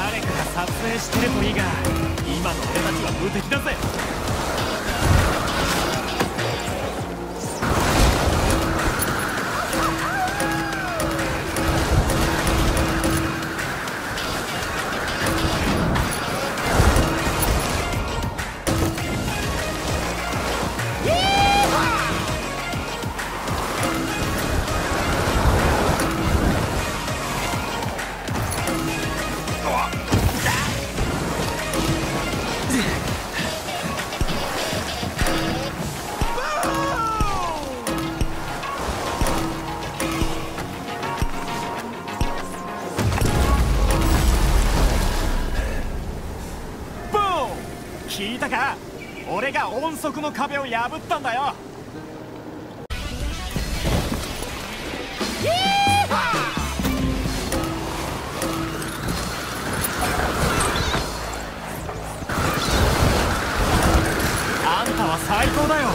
誰かが撮影してるといいが今の俺たちは無敵だぜ。聞いたか？俺が音速の壁を破ったんだよ。あんたは最高だよ。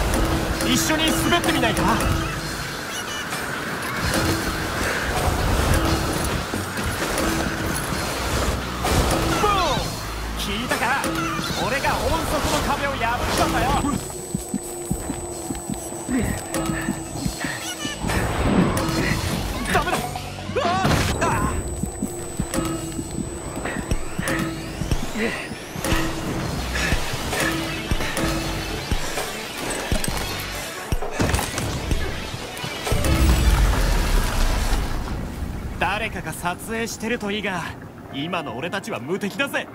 一緒に滑ってみないか？誰かが撮影してるといいが今の俺たちは無敵だぜ。